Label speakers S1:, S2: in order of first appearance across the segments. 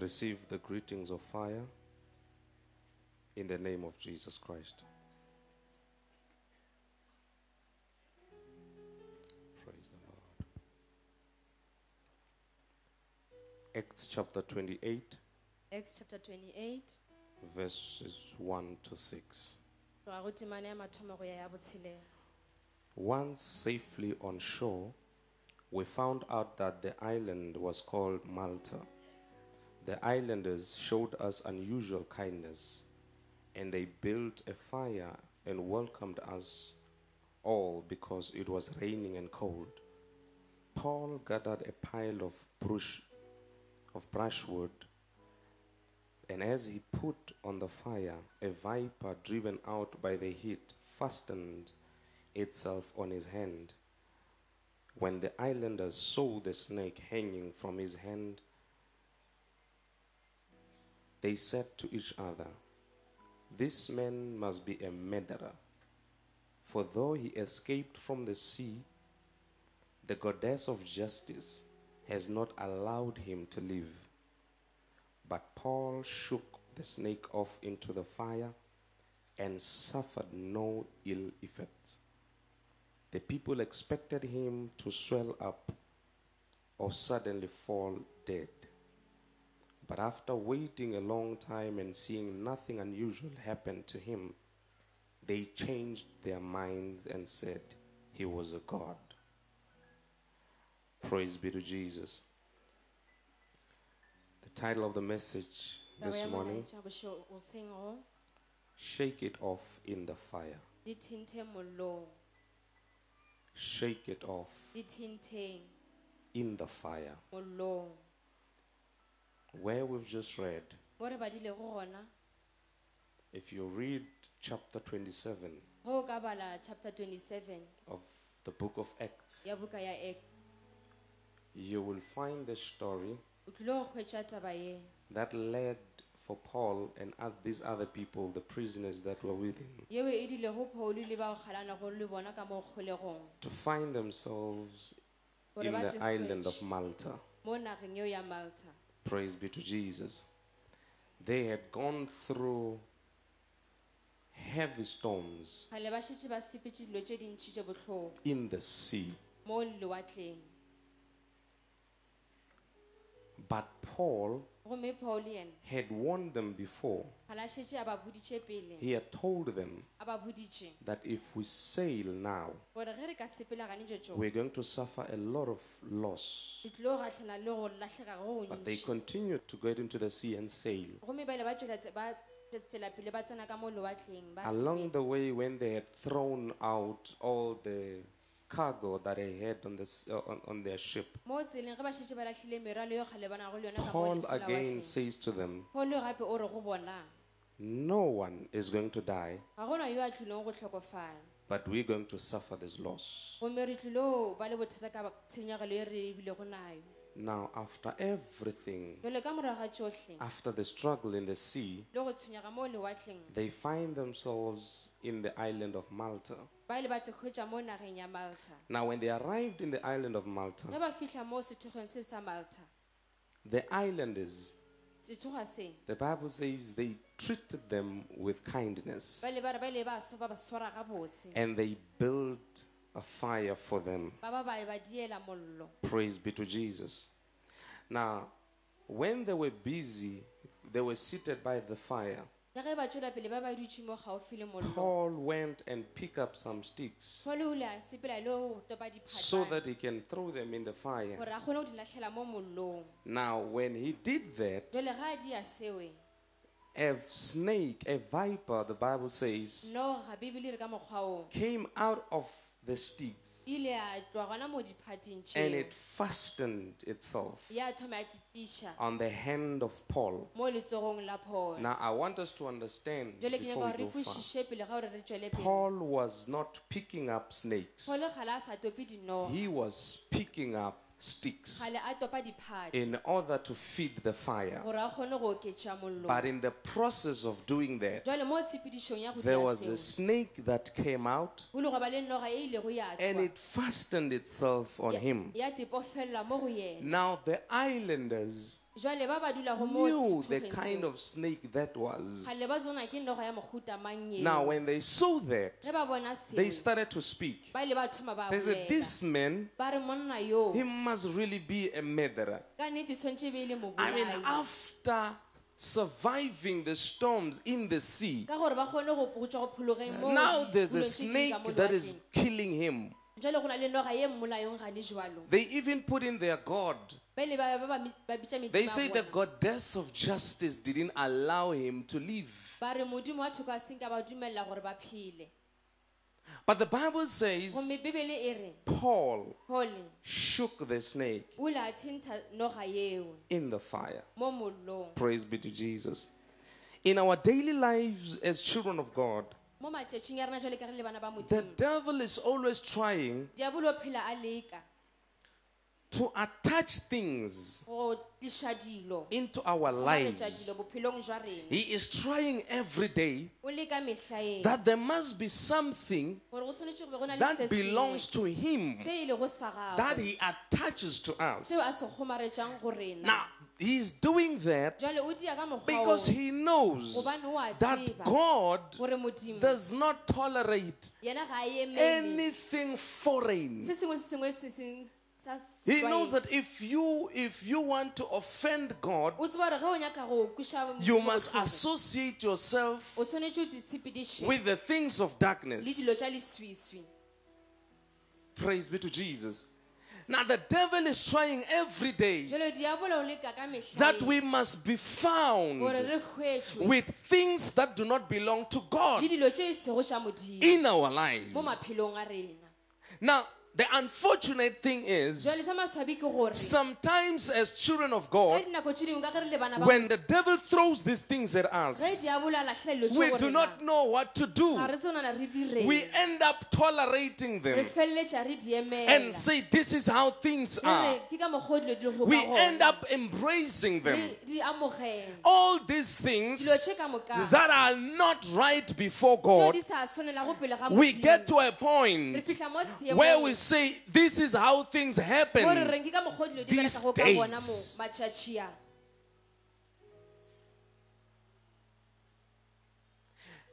S1: receive the greetings of fire in the name of Jesus Christ. Praise the Lord. Acts chapter 28,
S2: acts chapter 28
S1: verses 1 to 6.
S2: go ya go temana ya mathomo go ya ya botshelela
S1: Once safely on shore, we found out that the island was called Malta. The islanders showed us unusual kindness, and they built a fire and welcomed us all because it was raining and cold. Paul gathered a pile of brush of brushwood, and as he put on the fire, a viper driven out by the heat fastened itself on his hand. When the islanders saw the snake hanging from his hand, they said to each other, This man must be a murderer. For though he escaped from the sea, the goddess of justice has not allowed him to live. But Paul shook the snake off into the fire and suffered no ill effects. The people expected him to swell up or suddenly fall dead. But after waiting a long time and seeing nothing unusual happen to him, they changed their minds and said he was a god. Praise be to Jesus. The title of the message this morning
S2: molaetša bošo- goseng go
S1: Shake it off in the fire.
S2: di thinthe mollong
S1: Shake it off in the fire. Where we've just read,
S2: mo re badilego gona.
S1: if you read chapter 27
S2: go o ka bala chapter 27
S1: of the book of Acts,
S2: ya buka ya acts
S1: you will find the story
S2: o tlile go kgwetša taba ye.
S1: that led for Paul and oth- these other people, the prisoners that were with him,
S2: yeo e dilego phoulo le bao kgalanego le bona ka mo kgolegong.
S1: to find themselves in the island of Malta.
S2: mo nageng yeo ya malta
S1: Praise be to Jesus. They had gone through heavy storms
S2: kgale ba šetše ba sepetše dilo tše dintšhi tše bohloko
S1: in the sea.
S2: mo lewatleng
S1: But Paul
S2: gomme paul yena
S1: had warned them before.
S2: ga la šetše a ba boditše pele
S1: He had told them
S2: a ba boditše
S1: that if we sail now,
S2: gore ge re ka sepelagane dilo tšo
S1: we're going to suffer a lot of loss.
S2: di tlile go le go latlhega go
S1: But they
S2: gontši
S1: continued to get into the sea and sail.
S2: gomme ba ile ba tšwela tse- ba tsela pele ba tsena ka mo lewatleng ba
S1: Along
S2: sepela.
S1: the way, when they had thrown out all the cargo that they had on, the, s- uh, on, on their ship,
S2: mo tseleng ge ba šetše ba latlhile meralo yo kgale ba nago le yona ka mo
S1: Paul again says to them,
S2: paul gape o re go bona.
S1: No one is going to die,
S2: ga gona yo a tlileng go tlhokofala.
S1: but we're going to suffer this loss.
S2: gomme re tlile ba le bothata ka ba- tshenyagelo e re bilego nayo
S1: Now, after everything,
S2: jale ka morago ga
S1: after the struggle in the sea,
S2: le go tshwenyega mo lewatleng
S1: they find themselves in the island of Malta.
S2: ba ile ba tekgwetša mo nageng ya malta
S1: Now, when they arrived in the island of Malta,
S2: ba fitlha mo sethokgong se sa malta
S1: the islanders,
S2: sethoga se
S1: the Bible says, they treated them with kindness
S2: ba ile ba re ba ile ba so- ba ba swara gabotse
S1: and they built a fire for them.
S2: ba ba ba ba diela mollo
S1: Praise be to Jesus. Now, when they were busy, they were seated by the fire.
S2: ka ge ba tswela ba ba dutše mo gaufi le mollo
S1: Paul went and picked up some sticks
S2: pole o le a sepela le go topa
S1: so that he can throw them in the fire.
S2: gore a kgone go di latlhela mo mollong
S1: Now, when he did that,
S2: jale ga a di sewe
S1: a snake, a viper, the Bible says,
S2: no ga bibele re ka mokgwa o
S1: came out of the sticks
S2: ile a tswa gona mo diphateng
S1: and it fastened itself
S2: ya thoma ya titiša.
S1: on the hand of Paul.
S2: mo letsogong la paul.
S1: Now, I want us to understand
S2: jale ke nyaka
S1: before
S2: gore
S1: we
S2: re
S1: go far.
S2: kwešiše pele ga gore re tswele pele.
S1: Paul was not picking up snakes,
S2: paul ga a sa tope dinoga.
S1: He was picking up sticks
S2: ga le a topa diphate
S1: in order to feed the fire.
S2: gore a kgone go oketša mollo
S1: But in the process of doing that,
S2: jale mo tshepedišong ya go
S1: there was a snake that came out
S2: go le go ba le noga ilego ya
S1: and it fastened itself on him.
S2: ya tepofelela mo go yena
S1: Now, the islanders
S2: jwale ba ba dulago mo
S1: knew the kind of snake that was.
S2: kgale ba zona ke noga ya mohuta mang eo.
S1: Now, when they saw that,
S2: ge ba bona
S1: they started to speak.
S2: ba ile ba thoma ba
S1: They said,
S2: bolela.
S1: This man,
S2: ba re monna yo
S1: he must really be a murderer.
S2: ka nnete tshwantse be e le
S1: I mean,
S2: mobolai
S1: after surviving the storms in the sea,
S2: ka gore ba kgone go go go phologeng mo
S1: now there's a snake
S2: mo
S1: that is
S2: lewatleng.
S1: killing him.
S2: jwale go na le noga ye mmolayong ga le jalo
S1: They even put in their God. They say the goddess of justice didn't allow him to live.
S2: ba re modimo wa thoko a senka ba dumelela gore ba phele
S1: But the Bible says
S2: gomme bebele re
S1: Paul shook the snake
S2: o ile a thentha noga eo
S1: in the fire. Praise be to Jesus. In our daily lives as children of God,
S2: mo matšatšing ya rena jwale ka re le bana ba
S1: the devil is always trying
S2: diabolo o phela a leka
S1: to attach things
S2: go tliša dilo.
S1: into our lives.
S2: dilo bophelong jwa rena.
S1: He is trying every day
S2: o leka mehla
S1: that there must be something
S2: gore go tshwanetse go be go na le
S1: that belongs to him
S2: se lego sa
S1: that he attaches to us.
S2: seo a se kgomaretšang go rena.
S1: Now, he's doing that
S2: jwale o dia ka mokgwa
S1: because he knows
S2: gobane o a
S1: that God does not tolerate
S2: yena ga a emele.
S1: anything foreign.
S2: Se sengwe se sengwe se seng sa
S1: He knows that if you if you want to offend God,
S2: o tseba gore ge o nyaka go kweša
S1: you must associate yourself
S2: o tshwanetse o disepediše
S1: with the things of darkness. Praise be to Jesus. Now the devil is trying every day
S2: jalo diabola o leka ka mehla
S1: that we must be found
S2: gore re hwetšwe
S1: with things that do not belong to God
S2: le dilo tše sego tša modimo
S1: in our lives.
S2: maphelong a rena
S1: Now, the unfortunate thing is
S2: sa maswabi ke gore
S1: sometimes as children of God,
S2: dinako tše dingwe ka ge re le bana ba
S1: when the devil throws these things at us,
S2: diabola a latlhela dilo
S1: we do not know what to do.
S2: ga re tseonana re direng
S1: We end up tolerating them.
S2: Feleletša re di emela.
S1: And say, This is how things are.
S2: re, ke ka mokgwa o dilo di lego
S1: We end up embracing them.
S2: Re di amogela.
S1: All these things
S2: tše ka moka.
S1: that are not right before God,
S2: di sa tshwanela go pele ga
S1: we get to a point
S2: fitlha mo seemong
S1: where we say, This is how things happen.
S2: reng ke ka mokgwa o dilo di
S1: these
S2: berekago ka gona mo
S1: days.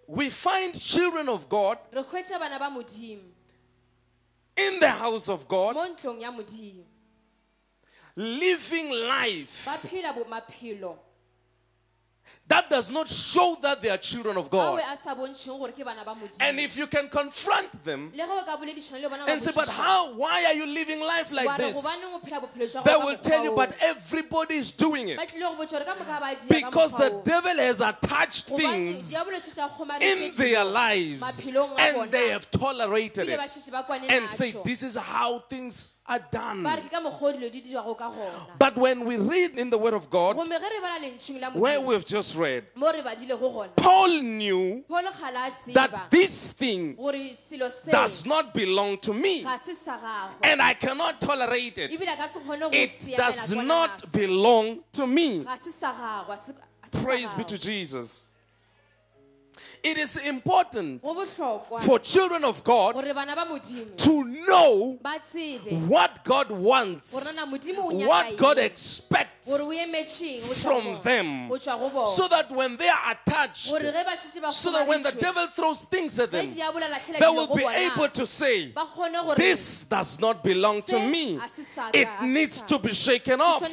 S1: We find children of God
S2: re hwetša bana ba modimo.
S1: in the house of God
S2: mo ntlong ya modimo.
S1: living life
S2: ba phela bo- maphelo
S1: that does not show that they are children of God.
S2: a sa bontšheng gore ke bana ba
S1: And if you can confront them
S2: le ge o ka boledišana le bona ba
S1: and say, But how? Why are you living life like this?
S2: gobaneng o phela bophelo jwa
S1: They will tell you. But everybody is doing it
S2: tlile go botša gore ka moka ba dia ka
S1: because the devil has attached things
S2: diabolo šetše a kgomaretše
S1: in their lives and they have tolerated it
S2: šetše ba kwane
S1: and say. This is how things are done.
S2: ke ka mokgwa o dilo di dirwago ka gona
S1: But when we read in the Word of God,
S2: gomme ge re bala lentšheng la
S1: where we've just read,
S2: mo re badilego gona
S1: Paul knew
S2: pholo ga la tseba
S1: that this thing
S2: gore selo se
S1: does not belong to me
S2: ga se sa gagwe
S1: and I cannot tolerate it.
S2: ebile a ka se kgone go
S1: It does not belong to me.
S2: ga se sa gagwe a se- a se sa
S1: Praise be to Jesus. It is important for children of God
S2: gore bana ba modimo
S1: to know what God wants,
S2: na modimo o nyaka
S1: what God expects
S2: gore o emetšheng go tswa
S1: from them,
S2: go tswa go bona
S1: so that when they are attached,
S2: gore ge ba šetše ba
S1: so that when the devil throws things at them, they will be able to say,
S2: ba kgone gore
S1: This does not belong to me.
S2: a se sa
S1: It
S2: ka, a se
S1: needs to be shaken off.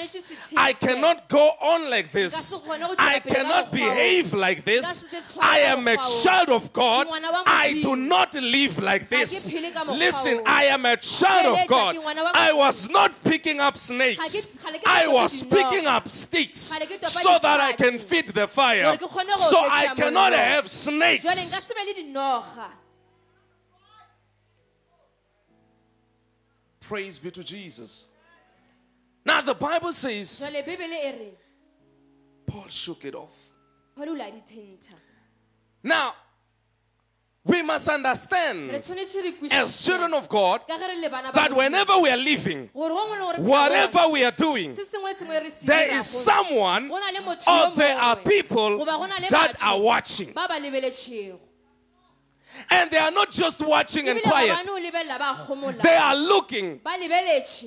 S1: I cannot go on like this.
S2: se kgone go
S1: I
S2: tšwela pele ka
S1: cannot behave like this.
S2: Nka se tshware
S1: I am a. child of God.
S2: Ke ngwana wa
S1: I do not live like this.
S2: phele ka mokgwa
S1: Listen. I am a child of God.
S2: ke ngwana wa
S1: I was not picking up snakes.
S2: Ga ke- ga le ke
S1: I was picking up sticks
S2: Ga le ke topa
S1: so that I can feed the fire.
S2: Gore ke kgone go
S1: So I cannot have snakes.
S2: se be le dinoga
S1: Praise be to Jesus. Now the Bible says
S2: jale bebele re
S1: Paul shook it off. Now, we must understand as children of God
S2: ka ge re le bana ba
S1: that whenever we are living,
S2: gore go ngwe le gore phela
S1: whatever we are doing,
S2: gona, se sengwe le sengwe re se
S1: there is someone
S2: go na le motho yo
S1: or there are people
S2: goba go na le
S1: that are watching.
S2: Ba ba lebeletšego
S1: And they are not just watching and quiet,
S2: bane o lebelela ba gomola
S1: they are looking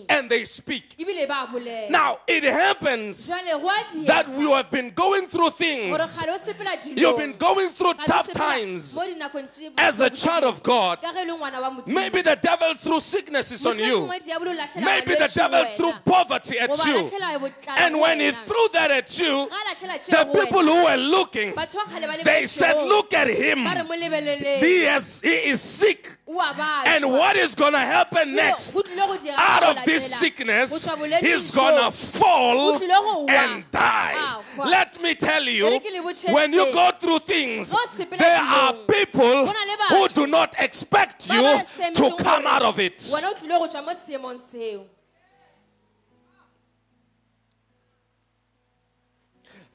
S1: and they speak.
S2: ebile ba bolela
S1: Now, it happens
S2: jale go a diega
S1: that you have been going through things,
S2: kgale o sepela dilong.
S1: you've been going through tough times
S2: mo dinakong tše
S1: as a child of God.
S2: ka ge le ngwana wa Modimo.
S1: Maybe the devil threw sicknesses on you.
S2: Mohlomongwe diabolo o lahlela
S1: Maybe the devil threw poverty at you. And when he threw that at you,
S2: Ga a lahlela tšeo
S1: the people who were looking,
S2: Batho ba kgale ba
S1: they said, Look at him.
S2: ba re mo lebelele
S1: He, has, he is sick.
S2: o a ba
S1: And what is going to happen next?
S2: go tlile go direga
S1: Out of this sickness,
S2: Go tšwa bolwetšing
S1: he's going to fall
S2: Go tlile go wa.
S1: and die.
S2: Ah.
S1: Let me tell you,
S2: Ere ke le botjhetse.
S1: when you go through things, there are people
S2: Go na le
S1: who do not expect you to come out of it.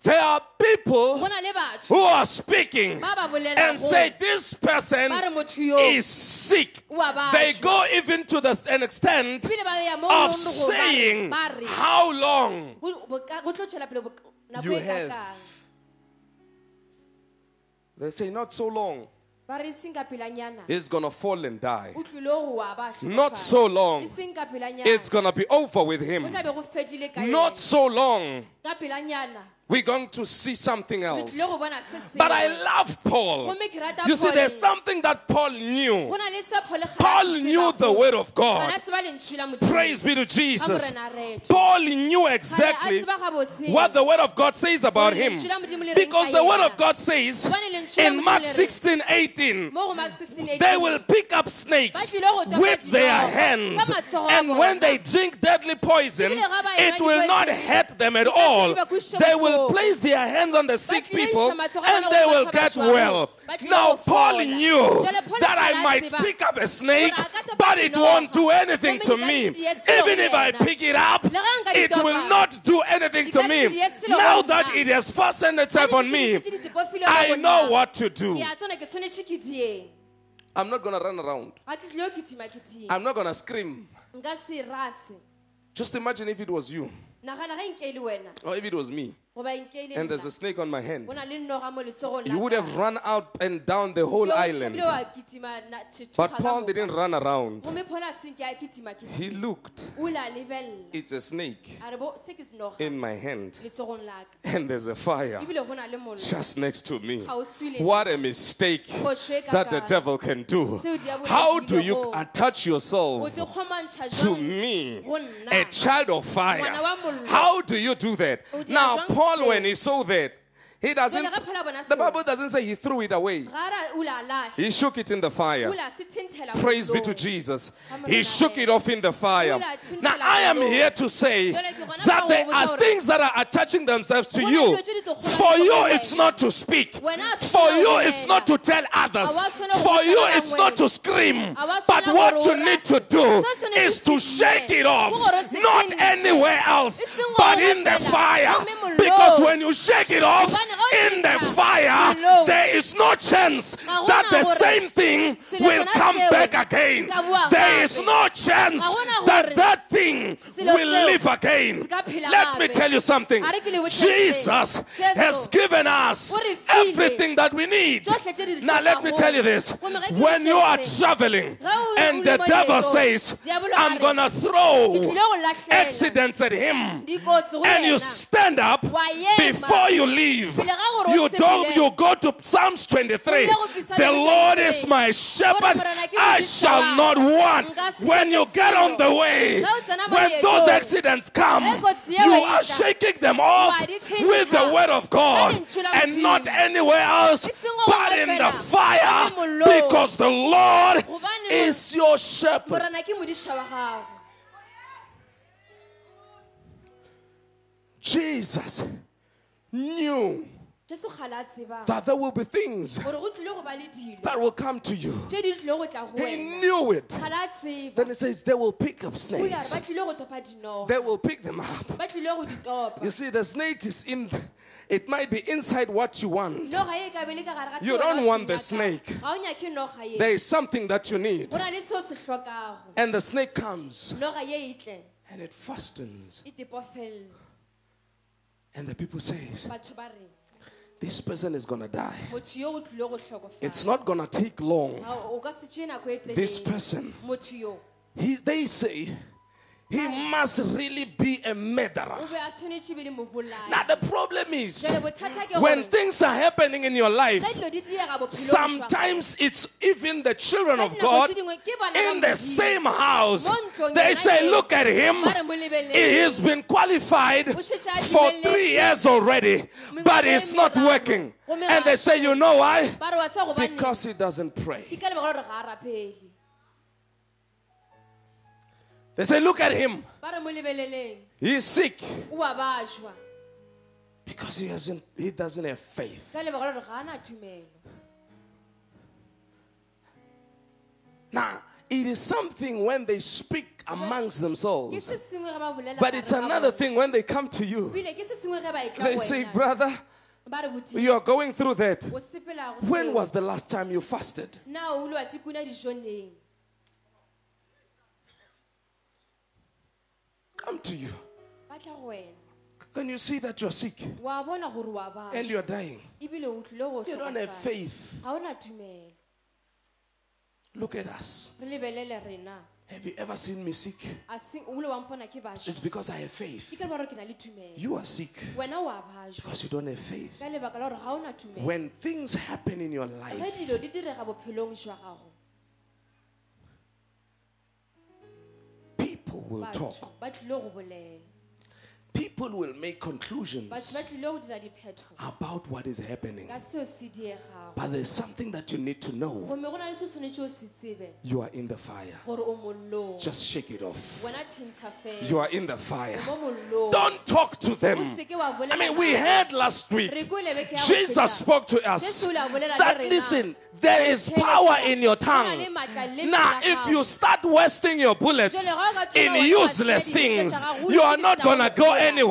S1: There are people
S2: go na le batho
S1: who are speaking
S2: ba ba bolelago
S1: and say this person
S2: ba re motho yo
S1: is sick.
S2: o a ba
S1: They go even to the, an extent
S2: ebile ba ya mo
S1: of
S2: leng gore ba re-
S1: saying how long
S2: go boka- go tlo tšwela pele bok- nako
S1: You have. They say not so long.
S2: ba re seng ka pelanyana
S1: He's gonna fall and die.
S2: o tlile go wa ba
S1: Not so long.
S2: seng ka pelanyana
S1: It's gonna be over with him.
S2: tla be go fedile ka
S1: Not so long. We're going to see something else.
S2: tlile go bona se
S1: But I love Paul.
S2: Gomme ke rata
S1: You see, there's something that Paul knew.
S2: na le se Paul ga
S1: Paul
S2: a se
S1: knew the word of God.
S2: a tseba lentswe la Modimo.
S1: Praise be to Jesus. Paul knew exactly what the word of God says about him.
S2: lentswe la Modimo le reng
S1: Because the word of God says
S2: Gobane lentswe la
S1: in Mark
S2: le
S1: 16 18,
S2: mo go Mark 16, 18,
S1: they will pick up snakes
S2: Ba tlile go topa
S1: with their hands.
S2: ka matsogo a
S1: And when they drink deadly poison,
S2: Ebile ga ba
S1: it will not hurt them at
S2: di ka se
S1: all.
S2: di ba kwešiše
S1: They will
S2: bohloko.
S1: place their hands on the sick people
S2: iša matsogo a
S1: and they will get well. Now, Paul knew that I might pick up a snake,
S2: gore a ka topa
S1: but it won't do anything to me.
S2: se di ye selo
S1: Even if I pick it up,
S2: Le ga nka di
S1: it will not do anything to me.
S2: di ye selo
S1: Now that it has fastened itself on me, I know what to do.
S2: ke a tsona ke tshwanetse ke dieng
S1: I'm not going to run around.
S2: ga ke tlile go kitima ke dieng
S1: I'm not going to scream.
S2: nka se rase
S1: Just imagine if it was you
S2: nagana ge nke le wena
S1: or if it was me
S2: goba nke le
S1: and there's a snake on my hand.
S2: go na le noga mo lesogong
S1: You would have run out and down the whole island. But Paul didn't run around.
S2: gomme phola a senke a kitima ke
S1: He looked.
S2: o la lebelela
S1: It's a snake
S2: a re bo se ke noga
S1: in my hand
S2: letsogong la ka
S1: and there's a fire
S2: ebile go na le mollo
S1: just next to me. What a mistake that the devil can do. How do you attach yourself to me, a child of fire?
S2: Ngwana wa mollo.
S1: How do you do that? Now,
S2: jwang
S1: Paul, when he saw that, he doesn't,
S2: Jwale ge Paul a bona
S1: the Bible doesn't say he threw it away.
S2: ga ra o la lahle
S1: He shook it in the fire.
S2: o la se thenthela
S1: Praise be to. Jesus. He shook it off in the fire. Now, I am here to say
S2: Jwale ke gona
S1: that there are things that are attaching themselves to you.
S2: dilo tse di tlo kgona
S1: For you, it's not to speak.
S2: Wena a se
S1: For you, it's not to tell others.
S2: A wa tshwanela go
S1: For you, it's not to scream. But what you need to do
S2: Se o tshwanetse
S1: is to shake it off.
S2: Ke gore o se
S1: Not anywhere else, but in the fire. Because when you shake it off
S2: Gobane ga o
S1: in the fire, there is no chance that the same thing will come back again. There is no chance that that thing will live again.
S2: se ka phela
S1: Let me tell you something.
S2: A re ke le botjhetse.
S1: Jesus has given us
S2: o re file
S1: everything that we need.
S2: tsohle tse di re
S1: Now, let me tell you this.
S2: Gomme ge ke
S1: When you are traveling and the devil says, I'm going to throw
S2: tlile go lahlela
S1: accidents at him. And you stand up before you leave. You don't. You go to Psalms 23.
S2: O ile go fisa
S1: The Lord is my shepherd;
S2: Gore morena ke
S1: I shall not want. When you get on the way,
S2: Ge o tsena mo
S1: when those accidents come,
S2: ge kotsi eo
S1: you are shaking them off
S2: wa di tšhentšha
S1: with the word of God,
S2: ka lentswe la
S1: and not anywhere else, but in the fire, because the Lord is your shepherd.
S2: morena ke modiša wa gago.
S1: Jesus knew
S2: jesu kgale a tseba
S1: that there will be things
S2: gore go tlile go ba le dilo
S1: that will come to you.
S2: tše di tlile go tla go
S1: He knew it.
S2: kgale a tseba
S1: Then it says they will pick up
S2: o ile a
S1: snakes.
S2: re ba tlile go topa dinoga
S1: They will pick them up.
S2: ba tlile go di topa
S1: You see, the snake is in, it might be inside what you want.
S2: noga ye ka be le ka gare ga
S1: You don't want the snake.
S2: ga o nyake noga ye
S1: There is something that you need.
S2: go na le seo se hlokago
S1: And the snake comes and it fastens. And the people says,
S2: batho ba re
S1: this person is going to die.
S2: motho yo o tlile go tlhokofala
S1: It's not going to take long.
S2: Ha, o ka se tšee nako
S1: This person, he, they say, he must really be a murderer.
S2: o be a tshwanetse be le mobolai
S1: Now, the problem is
S2: Jwale bothata ke
S1: when things are happening in your life,
S2: ge dilo di diega bophelong jwa gago,
S1: sometimes it's even the children of God
S2: tše dingwe ke bana ba
S1: in the same house. They say, Look at him.
S2: ba re mo lebelele.
S1: He has been qualified
S2: O šetše a
S1: for three years already, but it's not working. And they say, You know why?
S2: ba re wa tseba gobane
S1: Because he doesn't pray. They say, Look at him.
S2: He re mo lebeleleng
S1: He's sick
S2: o a bajwa
S1: because he, hasn't, he doesn't have faith.
S2: ka lebaka la gore ga a na tumelo
S1: Now, it is something when they speak amongst themselves,
S2: se sengwe ge ba bolela
S1: but it's another thing when they come to you.
S2: Ebile ke se sengwe ge ba tla
S1: They say. Brother,
S2: ba re botho
S1: you are going through that.
S2: o sepela go
S1: When was the last time you fasted?
S2: na o ile wa tikuna dijoneng
S1: Come to you.
S2: ba tla go wena
S1: Can you see that you're sick
S2: wa bona gore wa bajwa
S1: and you're dying?
S2: ebile o tlile
S1: You don't have faith.
S2: ga o na tumelo
S1: Look at us.
S2: re lebelele rena
S1: Have you ever seen me sick?
S2: a se o ile wa mpona ke
S1: It's because I have faith.
S2: ke ka lebaka gore ke na le tumelo
S1: You are sick
S2: wena wa bajwa
S1: because you don't have faith.
S2: ka lebaka la gore ga o na tumelo
S1: When things happen in your life, will talk.
S2: ba tlile go bolela
S1: People will make conclusions
S2: ba tlile go dira diphetogo
S1: about what is happening.
S2: ka seo se diegago
S1: But there's something that you need to know.
S2: gomme go na le se tshwanetse o se tsebe
S1: You are in the fire.
S2: gore o mollong
S1: Just shake it off.
S2: wena thenta fela
S1: You are in the fire. Don't talk to them.
S2: seke wa bolela
S1: I mean, we heard last week,
S2: kwele beke ya go
S1: Jesus spoke to us
S2: Jesu o ile a bolela le
S1: that, listen, there is power in your tongue. Now, if you start wasting your bullets in useless things, you are not going to go anywhere.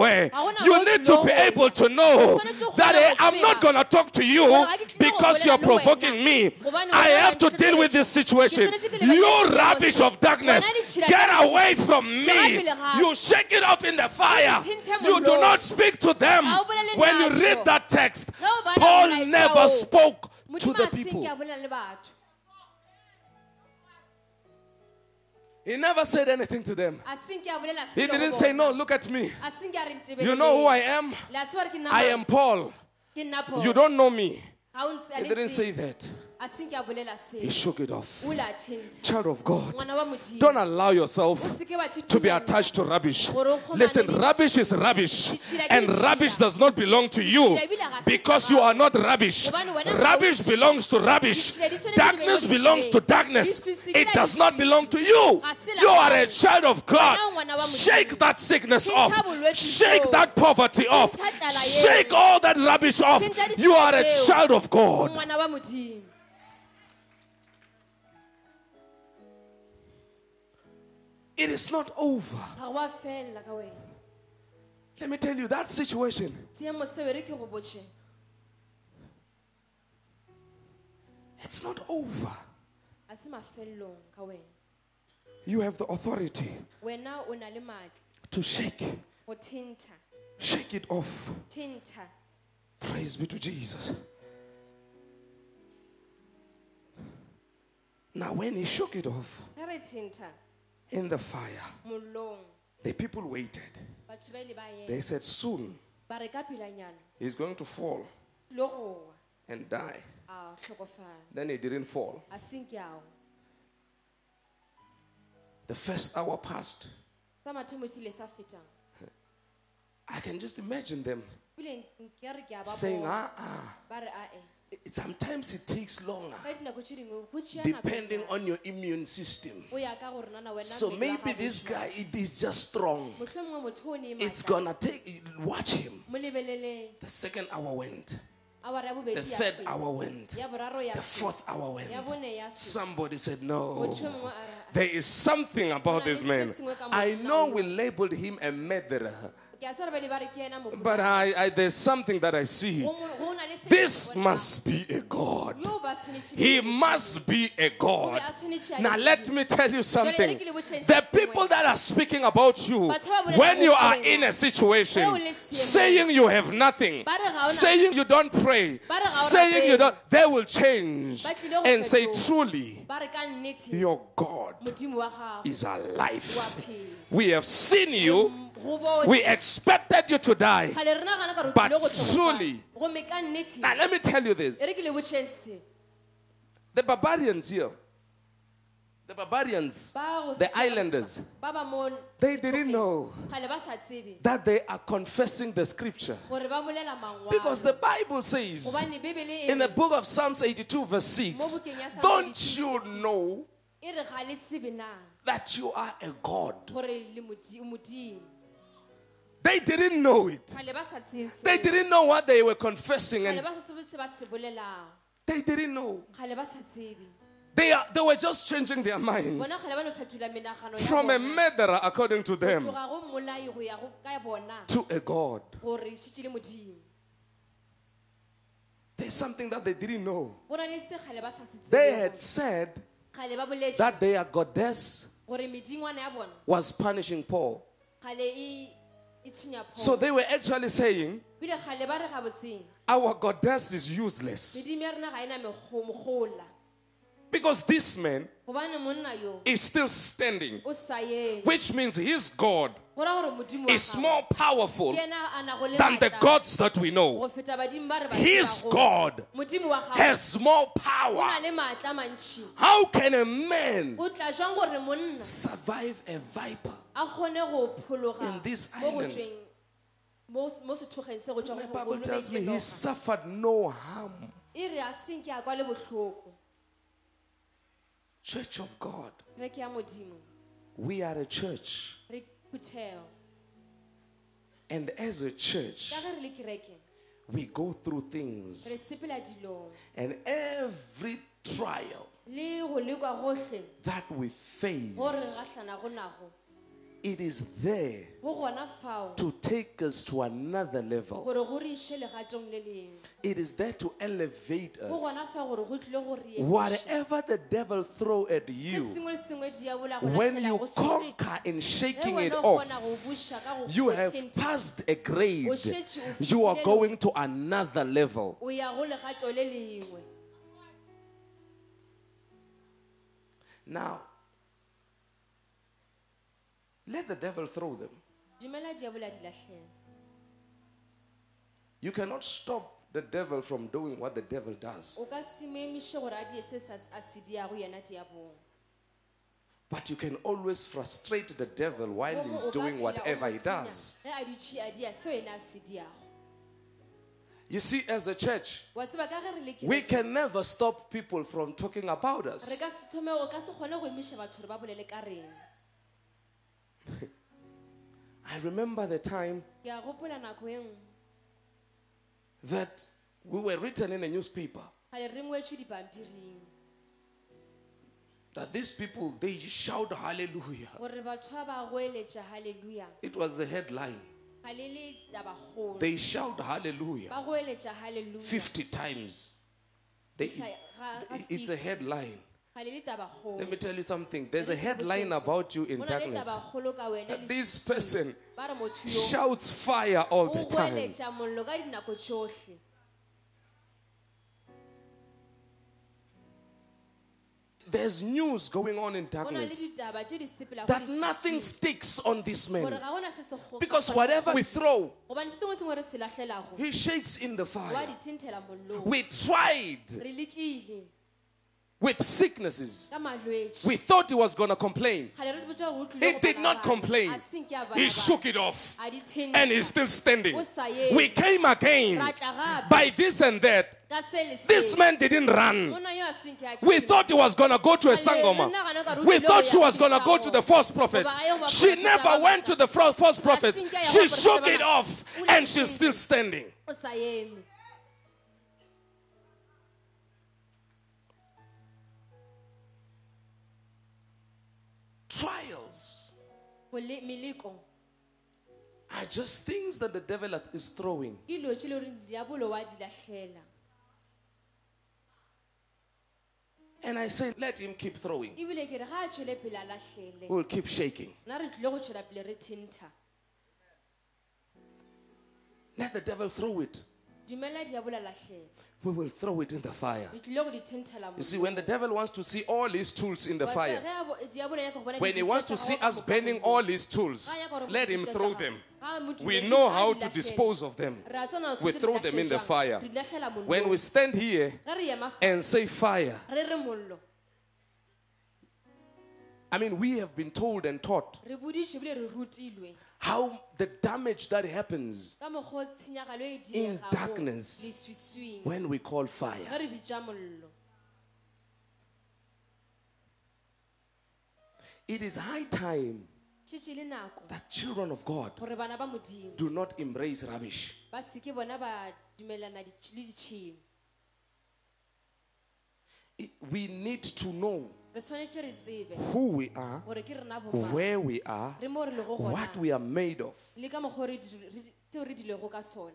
S1: You need to be able to know that eh, I'm not going to talk to you because you're provoking me. I have to deal with this situation. You rubbish of darkness, get away from me. You shake it off in the fire. You do not speak to them. When you read that text, Paul never spoke to the people. He never said anything to them. He didn't say, No, look at me. You know who I am? I am Paul. You don't know me. He didn't say that. He shook it off. Child of God, don't allow yourself to be attached to rubbish. Listen, rubbish is rubbish, and rubbish does not belong to you because you are not rubbish. Rubbish belongs to rubbish. Darkness belongs to darkness. It does not belong to you. You are a child of God. Shake that sickness off. Shake that poverty off. Shake all that rubbish off. You are a child of God. It is not over.
S2: ga wa felela ka wena
S1: Let me tell you that situation.
S2: seemo seo re ke go botše
S1: It's not over.
S2: a se mafelelong ka wena
S1: You have the authority
S2: wena o na le maatla
S1: to shake, shake it off. Praise be to Jesus. Now, when he shook it off
S2: ge re thenta
S1: in the fire, the people waited.
S2: batho ba ile ba ema
S1: They said, Soon he's going to fall
S2: le go wa
S1: and die. Then he didn't fall.
S2: a senke ao
S1: The first hour passed.
S2: sa mathomo se ile sa fetang
S1: I can just imagine them
S2: ebile nke re ke a ba
S1: saying. Ah, ah.
S2: Ba re ae
S1: It- Sometimes it takes longer
S2: ka dinako tše dingwe go tšea
S1: depending on your immune system.
S2: go ya ka gore nana wena
S1: So maybe this guy it is just strong.
S2: mohlomongwe motho o ne
S1: It's gonna take watch him. The second hour went. The third hour went.
S2: ya boraro ya
S1: The fourth hour went.
S2: ya bone ya feta.
S1: Somebody said no.
S2: o mongwe a re
S1: there is something about this man.
S2: se sengwe ka
S1: I know we labeled him a murderer,
S2: ke a tseba ba ne ba re ke ena mobolai.
S1: but I, I, there's something that I see.
S2: Go mo- go na le se
S1: This
S2: ke se bonang.
S1: must be a God.
S2: Yo ba tshwanetse
S1: He must be a God.
S2: a tshwanetse a
S1: Now, let me tell you something.
S2: ke le botjheng
S1: The people that are speaking about you
S2: Batho ba bolelang
S1: when you are in a situation,
S2: ge o le seemong,
S1: saying you have nothing,
S2: ba re ga o na-
S1: saying you don't pray,
S2: ba re ga o
S1: saying you don't, they will change
S2: Ba tlile go
S1: and say, truly,
S2: ba re ka nnete
S1: your God
S2: modimo wa gago
S1: is alive. We have seen you. We expected you to die.
S2: Kgale re nagana ka re o
S1: But
S2: tlile go hlokofala.
S1: truly- Now, let me tell you this.
S2: re ke le botjheng se
S1: The barbarians here, the barbarians, the islanders,
S2: ba ba mo
S1: they didn't know
S2: kgale ba sa tsebe
S1: that they are confessing the scripture.
S2: gore ba bolela mangwalo
S1: Because the Bible says in the book of Psalms 82, verse 6, don't you know
S2: re ga le tsebe na
S1: that you are a God? They didn't know it.
S2: kgale ba sa tsebe se.
S1: They didn't know what they were confessing, and
S2: ba sa tsebe se ba se bolelang
S1: they didn't know.
S2: kgale ba sa tsebe
S1: They, are, they were just changing their minds
S2: bona kgale ba no fetola menagano ya
S1: from a murderer, according to them,
S2: tloga go molai go ya go ka bona
S1: to a God.
S2: gore šitše le modimo
S1: There's something that they didn't know.
S2: go na le se kgale ba sa se
S1: They had said
S2: kgale ba boletše
S1: that their goddess
S2: gore medingwana ya bona
S1: was punishing Paul. So they were actually saying,
S2: bile kgale ba re gabotseng
S1: Our goddess is useless. Because this man
S2: gobane monna yo
S1: is still standing,
S2: o sa eme
S1: which means his God
S2: go ra gore modimo wa
S1: is more powerful
S2: ke ena a na go le
S1: than the gods that we know.
S2: go feta badimo ba re ba
S1: His. God
S2: modimo wa gago
S1: has more power.
S2: na le maatla a mantšhi
S1: How can a man
S2: go tla jwang gore monna
S1: survive a viper?
S2: a kgone go phologa
S1: In this island.
S2: tsweng mo mo sethogeng se go tswang
S1: My Bible tells me he suffered no harm.
S2: e re a senke a kwa le bohloko
S1: Church of God,
S2: re ke ya modimo.
S1: We are a church. And as a church,
S2: ka ge re le kereke
S1: we go through things.
S2: re sepela dilong.
S1: And every trial
S2: le go lekwa gotlhe
S1: that we face, it is there
S2: go gona fao
S1: to take us to another level.
S2: gore go re iše legatong le lengwe
S1: It is there to elevate us.
S2: fao gore go tlile go re emiša.
S1: Whatever the devil throw at you,
S2: sengwe le sengwe diabola go
S1: when you conquer in shaking it
S2: o kgona go
S1: off,
S2: buša ka go
S1: you have passed a grade.
S2: O šetše o
S1: You are going to another level.
S2: o ya go legato le lengwe
S1: Now, let the devil throw them.
S2: dumela diabola di latlhela
S1: You cannot stop the devil from doing what the devil does,
S2: o ka se gore a die se a se diago yena diabong.
S1: But you can always frustrate the devil while he's doing whatever he does.
S2: ge a dutše a dia seo ena a se diago.
S1: You see, as a church,
S2: wa tseba ka ge re le
S1: we can never stop people from talking about us. I remember the time
S2: ke a gopola nako e nngwe
S1: that we were written in a newspaper
S2: gale re ngwetswe dipampiring
S1: that these people they shout hallelujah.
S2: gore batho ba ba goeletša halleluja
S1: It was the headline.
S2: ga le le tabakgolo
S1: They shout hallelujah
S2: ba goeletša halleluja
S1: 50 times. They,
S2: Ga- ga- ga
S1: it's a
S2: 50.
S1: headline.
S2: Ga le le tabakgolo
S1: Let me tell you something. There's a headline about you in darkness. That this person
S2: ba re motho yo
S1: shouts fire all the time.
S2: goeletša mollo ka dinako tšohle
S1: There's news going on in darkness
S2: ditaba tše di sepelago
S1: that nothing sticks on this man.
S2: ga gona se se kgo-
S1: Because whatever we throw,
S2: gobane sengwe sengwe re se latlhelago
S1: he shakes in the fire.
S2: di thenthela mollong
S1: We tried with sicknesses. We thought he was going to complain.
S2: Kgale re botša gore o tlile
S1: He did not complain.
S2: A se nke a bana
S1: He shook it off.
S2: A di thentha.
S1: And he's still standing.
S2: O sa eme.
S1: We came again
S2: Ra tla gape.
S1: by this and that.
S2: ka se le se.
S1: This man didn't run.
S2: Monna yo a se nke a
S1: We thought he was going to go to a sangoma.
S2: nagana ka re o
S1: We thought she was going to go to the false prophets.
S2: Goba a yo ba
S1: She never went to the false prophets. She shook it off and she's still standing. Trials
S2: go le- meleko
S1: are just things that the devil is throwing.
S2: ke dilo tse le goreng diabolo wa di latlhela
S1: And I say, let him keep throwing.
S2: ebile ke re ga a tšwele pele a latlhele
S1: We'll keep shaking.
S2: nna re tlile go tšwela pele re thentha
S1: Let the devil throw it.
S2: Dumela diabola latlhela
S1: We will throw it in the fire.
S2: re tlile go di thentela
S1: You see, when the devil wants to see all his tools in the fire, when he wants to see us burning all his tools, let him throw them. We know how to dispose of them. We throw them in the fire. When we stand here and say fire,
S2: re re mollo.
S1: I mean, we have been told and taught
S2: re boditšwe bile re rutilwe
S1: how the damage that happens
S2: ka mokgwa o tshenyagalo
S1: In darkness. when we call fire.
S2: ge re bitša mollo
S1: It is high time that children of God
S2: gore bana ba modimo
S1: do not embrace rubbish.
S2: ba seke bona ba dumelana ditš- le ditšhemo
S1: It- we need to know
S2: re tshwanetse re tsebe
S1: who we are,
S2: gore ke rena bomang
S1: where we are,
S2: re mo re lego
S1: what we are made of,
S2: le ka mokgwa o re di- re di- seo re dilego ka sona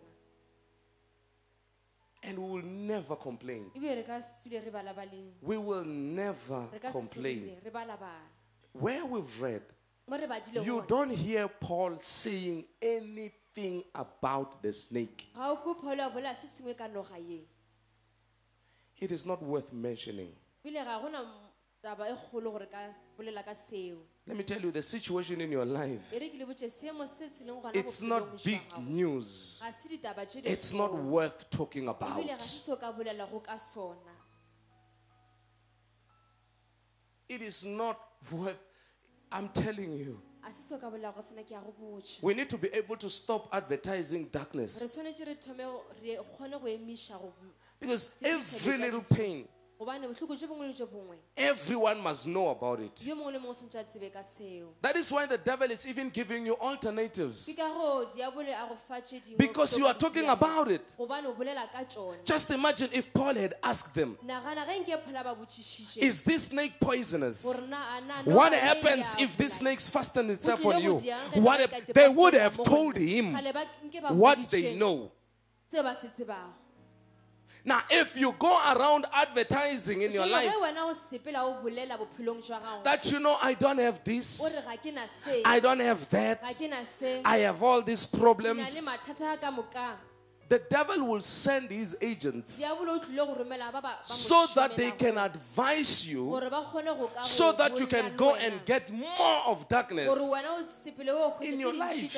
S1: and we will never complain.
S2: ebile re ka se dule re balabaleng
S1: We will never
S2: re ka se
S1: complain.
S2: dule re balabala
S1: Where we've read,
S2: mo re badile
S1: you don't hear Paul saying anything about the snake.
S2: ga o ko pholo a bolela se sengwe ka noga ye
S1: It is not worth mentioning.
S2: Ebile ga gona m- taba e kgolo gore ka bolela ka seo
S1: Let me tell you the situation in your life.
S2: e re ke le botse seemo se se leng gona
S1: It's not big news.
S2: ga se ditaba tše
S1: It's not worth talking
S2: ebile ga
S1: about.
S2: se seo ka bolelago ka sona
S1: It is not worth. I'm telling you.
S2: a se seo ka bolelago ka sona ke ya go botša
S1: We need to be able to stop advertising
S2: re
S1: darkness.
S2: tshwanetse re thome go- re kgone go emiša go
S1: Because every little pain,
S2: gobane bohloko jo bongwe le jo bongwe
S1: everyone must know about it.
S2: yo mongwe le mongwe o tshwanetse a tsebe ka seo
S1: That is why the devil is even giving you alternatives.
S2: ka go diabole a go fa tše dingwe
S1: Because you are talking about it.
S2: gobane o bolela ka tšona
S1: Just imagine if Paul had asked them,
S2: nagana ge nke phola ba botšišiše
S1: Is this snake poisonous?
S2: gore na a na
S1: What happens if this snake fastened
S2: Go
S1: itself on you?
S2: go diang ge
S1: What they would have told him
S2: Kgale ba nke ba
S1: what they know. Now, if you go around advertising in your life
S2: ge wena o sepela o bolela bophelong jwa gago.
S1: that you know, I don't have this,
S2: re ga ke na se.
S1: I don't have that,
S2: ke na se.
S1: I have all these
S2: ke na le
S1: problems,
S2: mathata a ka moka.
S1: The devil will send his agents so that they can advise you
S2: gore ba kgone go ka
S1: so that you can go and get more of darkness.
S2: gore wena o sepele o
S1: in your life.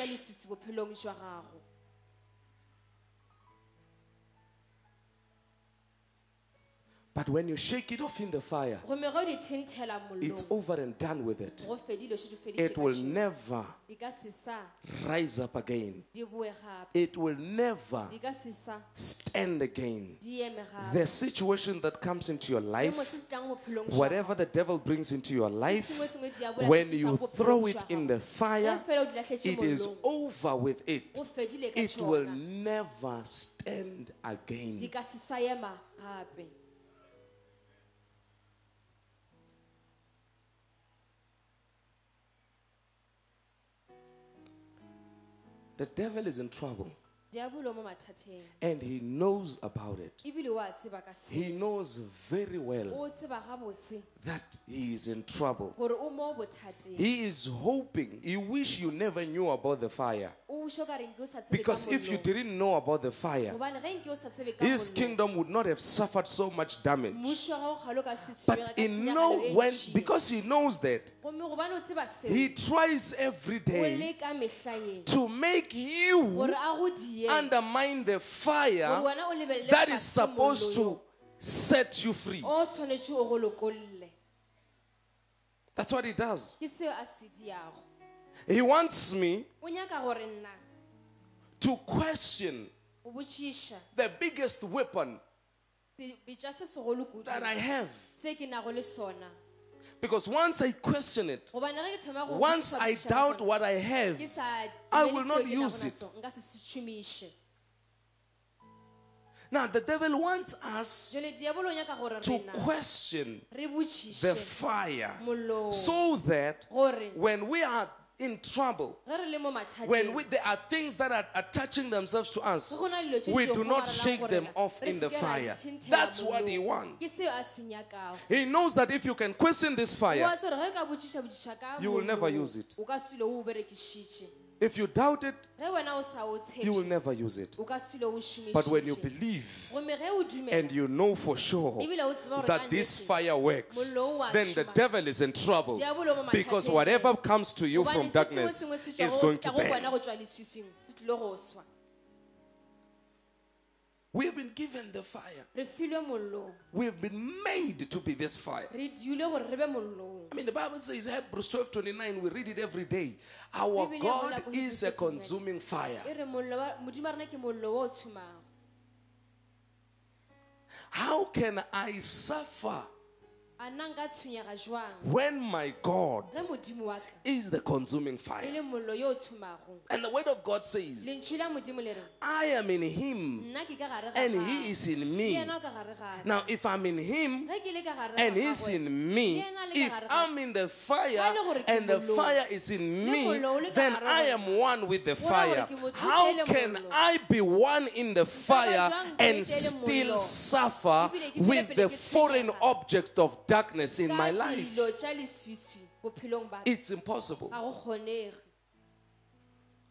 S1: But when you shake it off in the fire,
S2: gomme ge o di thentela
S1: it's over and done with it.
S2: go fedile o šetše o feditše
S1: It will never
S2: di ka se sa.
S1: rise up again.
S2: di boe gape.
S1: It will never
S2: di ka se sa.
S1: stand again.
S2: di eme gape.
S1: The situation that comes into your life,
S2: se se tlang bophelong jwa
S1: whatever the devil brings into your life,
S2: sengwe sengwe diabola
S1: when you throw it in the fire,
S2: fela o di lahletse
S1: it is over with it.
S2: o fedile ka
S1: It will never stand again. The devil is in trouble.
S2: Diabolo mo mathateng.
S1: And he knows about it.
S2: ebile o a tseba ka se
S1: He knows very well.
S2: O tseba gabotse
S1: that he is in trouble.
S2: gore o mo bothateng.
S1: He is hoping, he wish you never knew about the fire.
S2: o šo ka re nke o sa tsebe ka
S1: Because if you didn't know about the fire,
S2: gobane ge nke o sa tsebe ka
S1: his kingdom would not have suffered so much damage.
S2: mmušo wa gago ga lo ka se
S1: But
S2: tshwenyega ka
S1: in no
S2: e
S1: when because he knows that
S2: gomme gobane o tseba seo.
S1: he tries every day
S2: leka mehla ye
S1: to make you
S2: gore a go die
S1: undermine the fire
S2: wena o lebelele
S1: that is supposed to set you free.
S2: yo, o tshwanetse o go lokolle
S1: That's what he does.
S2: ke seo a se diago.
S1: He wants me
S2: o nyaka gore nna.
S1: to question the biggest weapon
S2: bitša se segolo kudu.
S1: that I have.
S2: se ke nago le sona.
S1: Because once I question it,
S2: gobane ge ke thoma go
S1: once I doubt what I have, I will not use it. Now, the devil wants us
S2: jale diabolo o nyaka gore
S1: to question the fire so that when we are in trouble,
S2: ge re le mo
S1: when we, there are things that are attaching themselves to us,
S2: ge go na le dilo tše
S1: we do not shake them off in the
S2: se ke ra
S1: fire. That's what he wants.
S2: ke seo a se nyakago
S1: He knows that if you can question this fire,
S2: wa tsere ge o ka botšiša botšiša ka
S1: You will never use it. If you doubt it,
S2: ge wena o sa o
S1: you will never use it.
S2: o ka silo o
S1: But when you believe
S2: gomme ge o dumela
S1: and you know for sure
S2: ebile o tseba gore
S1: that this fire works, then the devil is in trouble. Because whatever comes to you from darkness
S2: sengwe se tšwa
S1: is going to burn.
S2: Go tšwa leswiswing se tlile go swa
S1: We've been given the fire.
S2: mollong
S1: We've been made to be this fire.
S2: re diule gore re be mollong
S1: I mean, the Bible says, Hebrews 12 29, we read it every day. Our God is a consuming fire. How can I suffer when my God
S2: ge modimo wa ka.
S1: is the consuming fire?
S2: le mollo yo o tshumago
S1: And the word of God says,
S2: lentšu la modimo le re
S1: I am in him
S2: nna ke ka gare ga
S1: and he is in me.
S2: yena o ka gare gage
S1: Now, if I'm in him
S2: ge ke le ka gare
S1: and he's in me,
S2: le yena le ka
S1: if I'm in the fire
S2: Ga le gore ke
S1: and the fire is in me,
S2: mollo o le ka
S1: then I am one with the fire.
S2: gore ke motho o
S1: How can. I be one in the fire and still suffer
S2: Ebile ke tšwele
S1: with the foreign object of darkness in my life?
S2: dilo tša leswiswi bophelong ba ka
S1: It's impossible.
S2: ga go kgonege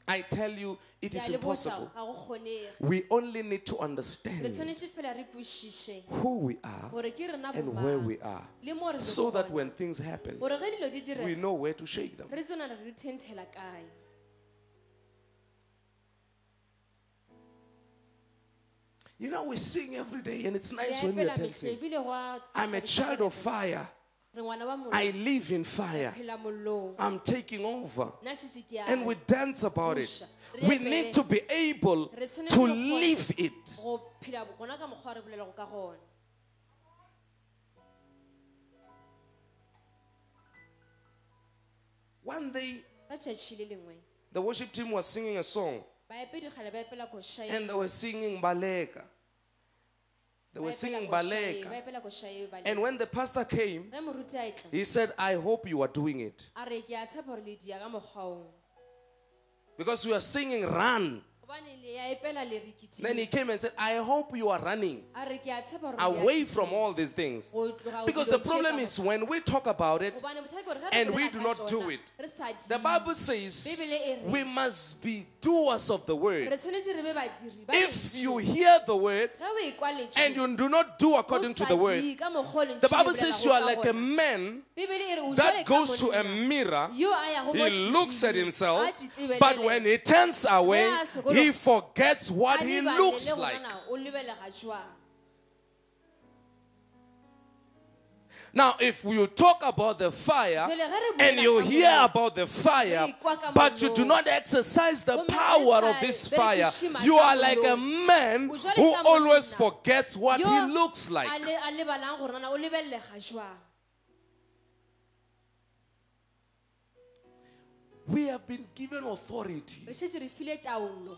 S1: I tell you, it is
S2: a le botša
S1: impossible.
S2: ga go kgonege
S1: We only need to understand
S2: tshwanetse fela re kwešiše
S1: who we are
S2: gore ke rena
S1: and where we are.
S2: Le mo re leng
S1: so that when things happen,
S2: gore ge dilo di
S1: we know where to shake them. You know, we sing every day, and it's nice when we are
S2: epela metlha,
S1: dancing.
S2: ebile go a
S1: I'm a child of fire.
S2: re ngwana wa mollo
S1: I live in fire. I'm taking over.
S2: nna šetse ke
S1: And we dance about it. We need to be able to live it.
S2: go phela gona ka mokgwa re bolelago ka gona
S1: One day,
S2: ka tšatši le lengwe
S1: the worship team was singing a song,
S2: baepedi kgale ba epela koša
S1: and they were singing Baleka. They were singing Baleka.
S2: baepela koša eo ba
S1: And when the pastor came,
S2: ge moruti a etla
S1: he said, I hope you are doing it.
S2: a re ke a tshepa gore le dia ka mokgwa oo
S1: Because we are singing Run.
S2: Gobane le ya epela le
S1: Then he came and said, I hope you are running
S2: a re ke a tshepa gore le a
S1: away from all these things.
S2: Go tloga go
S1: Because the problem is when we talk about it,
S2: Gobane bothata ke gore ge re
S1: and we do not do it. the. Bible says we must be doers of the word.
S2: tshwanetse re be badiri ba
S1: If you hear the word
S2: ge o ekwa lentswe,
S1: and you do not do according to the word,
S2: di ka mokgwa o lentswe
S1: the Bible says you are like a man
S2: Bibele re, o
S1: that goes to a mirror.
S2: yo a yago mo
S1: He looks at himself, but when he turns away,
S2: so
S1: he forgets what he looks like.
S2: gona na, o lebelega jwang.
S1: Now, if you talk about the fire
S2: Jwale ge re
S1: and you hear about the fire,
S2: re ekwa ka
S1: but you do not exercise the power of this fire, you are like a man who always forgets what he looks like.
S2: le- a lebalang gore nana o lebelega jwang
S1: We have been given authority.
S2: re šetse re file taolo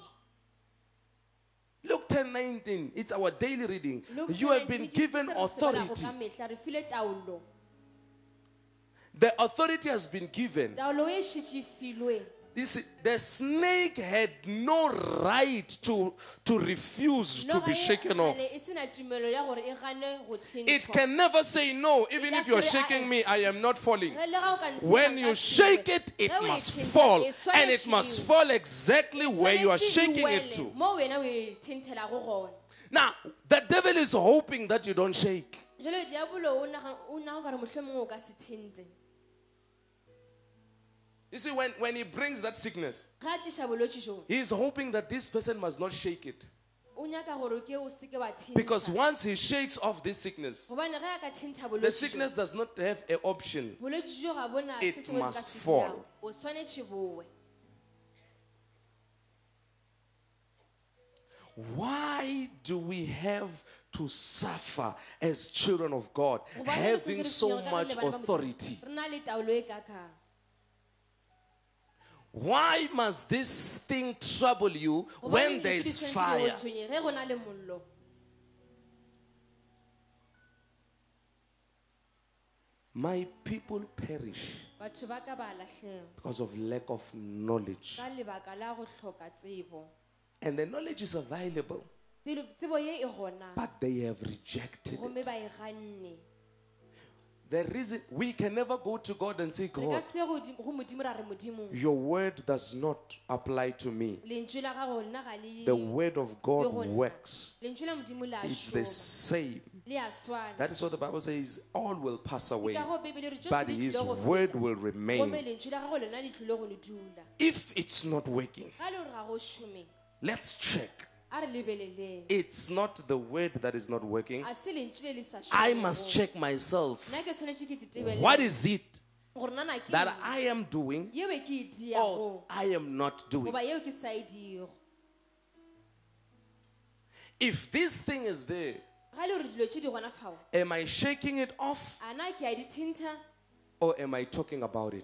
S1: Luke 10 19, it's our daily reading.
S2: Luke
S1: You have been given
S2: se re se balago
S1: authority.
S2: ka mehla re file taolo
S1: The authority has been given. See, the snake had no right to, to refuse to be shaken off. It can never say no, even if you're shaking me, I am not falling. When you shake it, it must fall. And it must fall exactly where you are shaking it to. Now, the devil is hoping that you don't shake. You see, when, when he brings that sickness,
S2: ga a tliša bolwetse jo
S1: he is hoping that this person must not shake it.
S2: o nyaka gore ke o seke wa
S1: Because once he shakes off this sickness,
S2: gobane ge a ka thentha
S1: the sickness does not have an option.
S2: bolwetse jo ga bona
S1: It
S2: se sengwe bo ka
S1: must fall.
S2: dirago. o swanetše bowe
S1: Why do we have to suffer as children of God, having so much
S2: le bana ba Modimo.
S1: authority? Why must this thing trouble you when there is fire? My people perish because of lack of knowledge. And the knowledge is available, but they have rejected it. The reason we can never go to God and say, God,
S2: se go di- go modimo ra re modimo
S1: your word does not apply to me.
S2: lentswe la gago nna ga le
S1: The word of God
S2: le go nna.
S1: works.
S2: lentswe la modimo le a
S1: It's the same.
S2: le a swana
S1: That is what the Bible says. All will pass away,
S2: ka go bebele re tšohle
S1: but His word will remain.
S2: lentswe la gago lona le tlile go ne dula
S1: If it's not working,
S2: ga le gore ga go šome
S1: let's check.
S2: A re lebeleleng
S1: It's not the word that is not working.
S2: a se lentswe le le sa
S1: I must check myself.
S2: nna ke tshwanetse ke ditebele
S1: What is it
S2: gore nana ke
S1: that? I am doing or I am not doing?
S2: goba yeo ke sa diego
S1: If this thing is there,
S2: ga le gore dilo tse di gona fao
S1: am I shaking it off
S2: a na ke a di thinta
S1: or am I talking about it?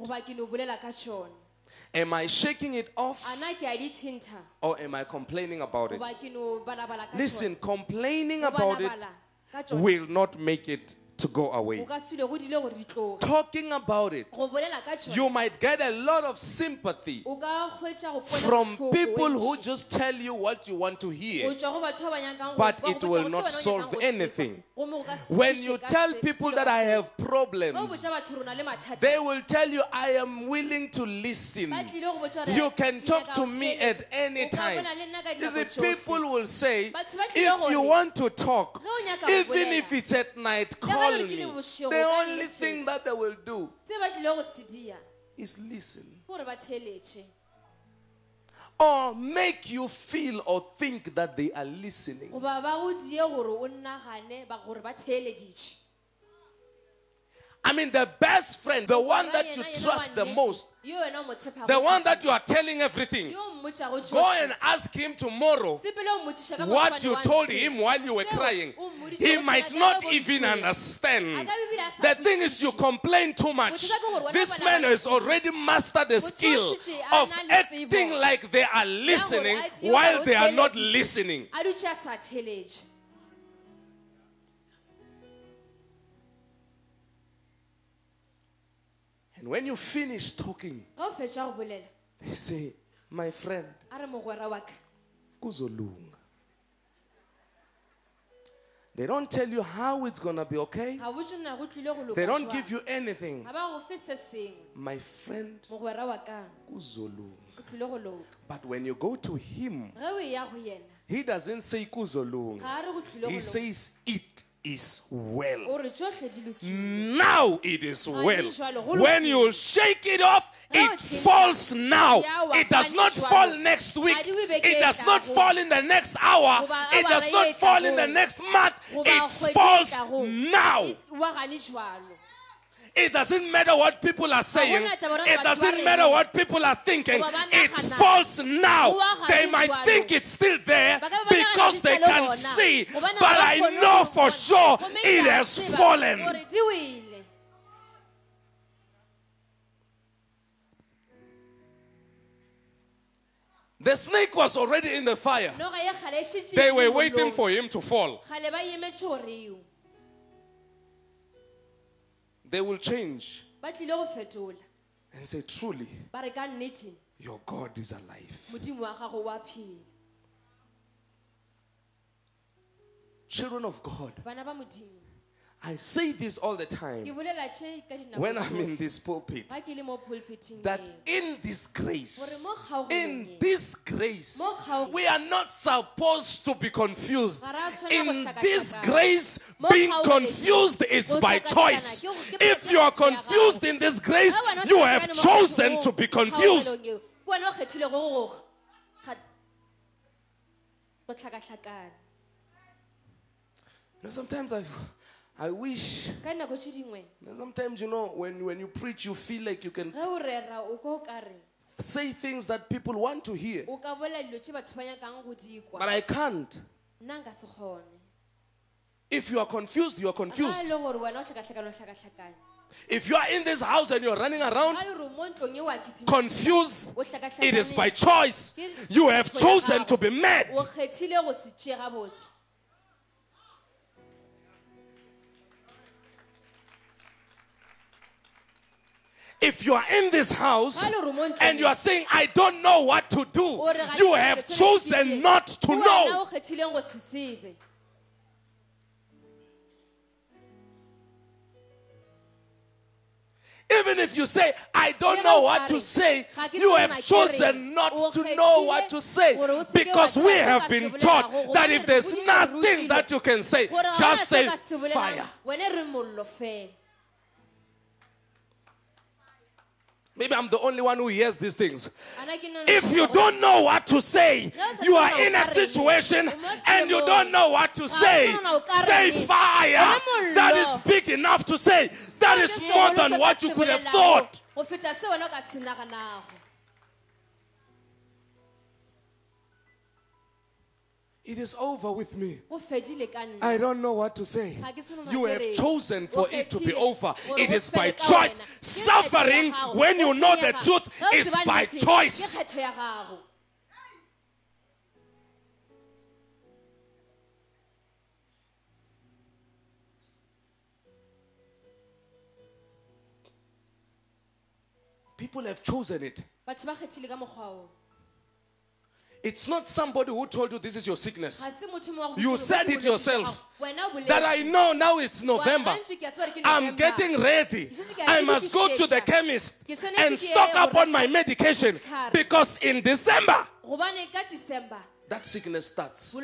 S2: Goba ke no bolela ka tšona
S1: Am I shaking it off?
S2: A na ke a di thinta
S1: or am I complaining about it?
S2: goba ke no balabala ka
S1: Listen, complaining about it
S2: balabala ka tšona,
S1: will not make it to go away.
S2: go ka sule go dile gore di tloge
S1: Talking about it,
S2: go bolela ka tšona
S1: you might get a lot of sympathy
S2: o ka hwetša go kwela
S1: from people who just tell you what you want to hear.
S2: tšwa go batho ba ba nyakang go-
S1: But it will not
S2: se wena o
S1: solve
S2: nyakang go se
S1: anything.
S2: fa. Gomme go ka se
S1: When you tell people that I have problems,
S2: botša batho rona le mathata
S1: they will tell you, I am willing to listen.
S2: Ba tlile go botša gore,
S1: You can talk to me at any time. You see, people will say,
S2: Batho ba tlile
S1: if you want to talk,
S2: "Ge o nyaka ho
S1: even if it's at night, call
S2: le
S1: me.
S2: ke le bošego,
S1: The only thing that they will do
S2: tse ba tlile go se dia
S1: is listen.
S2: ke gore ba theeletše
S1: Or make you feel or think that they are listening. I mean, the best friend, the one that you trust the most,
S2: yo wena o mo tshepago
S1: the one that you are telling everything.
S2: Yo o mmotšago
S1: Go and ask him tomorrow
S2: Sepele o mmotšiša ka
S1: what you told him while you were crying. He might not even understand.
S2: A ka bebile a sa
S1: The thing is, you complain too much.
S2: Bothata ke gore wena
S1: This man has already mastered the skill
S2: o šetše a
S1: of acting like they are listening while they are not listening. And when you finish talking,
S2: ga o fetša go bolela
S1: they say, My friend,
S2: a re mogwera wa ka
S1: kuzolunga. They don't tell you how it's gonna be okay.
S2: ga botse go tlile go
S1: They don't give you anything.
S2: ga ba go fe se sengwe
S1: My friend,
S2: mogwera wa ka
S1: kuzolunga.
S2: o tlile go loka
S1: But when you go to him,
S2: ge o ya go yena
S1: he doesn't say kuzolunga.
S2: ga a re go tlile go
S1: He
S2: loka
S1: says it is well.
S2: o re tsotlhe di lokile
S1: Now it is well.
S2: di jwalo, go
S1: When you shake it off, it falls now. It does not fall next week.
S2: Ga di webeke
S1: It does not fall in the next hour. It does not fall in the next month. It falls now.
S2: E- wa gane jwalo
S1: It doesn't matter what people are saying.
S2: gona taba gore
S1: It doesn't matter what people are thinking.
S2: Goba ba
S1: It falls now. They might think it's still there
S2: Ba ka ba nagana
S1: because they can see. But I know for sure it has fallen.
S2: gore di wele
S1: The snake was already in the fire.
S2: noga ye kgale šetše
S1: They were waiting for him to fall. They will change.
S2: Ba tlile go fetola.
S1: And say, Truly,
S2: ba re ka nnete
S1: your God is alive.
S2: modimo wa gago wa phela.
S1: Children of God,
S2: bana ba modimo
S1: I say this all the time.
S2: Bolela tše ka dinako
S1: when I'm in this pulpit
S2: ga ke le mo pulpiting
S1: that in this grace,
S2: Gore mo kgaogong
S1: in this grace, we are not supposed to be confused.
S2: Ga ra tshwanela go
S1: In this grace, being confused is by choice.
S2: ke go- ke
S1: If you are confused in this grace,
S2: Ga wena o
S1: you have chosen to be confused.
S2: kgaogelong eo, ke wena o kgethile go go kga- go hlakahlakana.
S1: You know, sometimes I, I wish.
S2: ka dinako tše dingwe
S1: Sometimes you know when when you preach, you feel like you can
S2: ge o rera o ko o ka re
S1: say things that people want to hear,
S2: o ka bolela dilo tše batho ba nyakang go di kwa
S1: but I can't.
S2: nna nka se kgone
S1: If you are confused, you are confused.
S2: le gore wena o hlakahlakane o hlakahlakane
S1: If you are in this house and you're running around
S2: ga le gore mo ntlong wa kitima
S1: confused, it is by choice. You have chosen to be mad. If you are in this house
S2: Ha le hore mo ntlong
S1: and you are saying, I don't know what to do,
S2: o re ga
S1: you have
S2: se se
S1: chosen not to know.
S2: o kgethileng go se tsebe.
S1: Even if you say, I don't know what to say, you have chosen not to know what to say
S2: gore o se ke
S1: because we have been taught that if there's nothing that you can say, just say
S2: se ka se bolelang,
S1: fire. Maybe I'm the only one who hears these things.
S2: Ana ke nahana
S1: If you don't know what to say, you are in a situation and you don't know what to say.
S2: tseba na o ka
S1: Say fire. That is big enough to say. That is more than what you could have thought. It is over with me.
S2: go fedile ka nna
S1: I don't know what to say.
S2: Ga ke tsebe
S1: You have chosen for it to be over. It is by choice.
S2: wena. Ke kgetho ya
S1: Suffering, when you know the truth, is by choice.
S2: ke kgetho ya gago
S1: People have chosen it. It's not somebody who told you this is your sickness.
S2: se motho mongwe wa go
S1: You said it
S2: ke bolwetse jwa
S1: yourself.
S2: Ah, o
S1: That I know now it's November.
S2: Wa- gantši ke a tseba gore ke
S1: I'm getting ready.
S2: Ke setse ke a
S1: I must go to the chemist and stock up on my medication because in December,
S2: gobane ka december
S1: that sickness starts.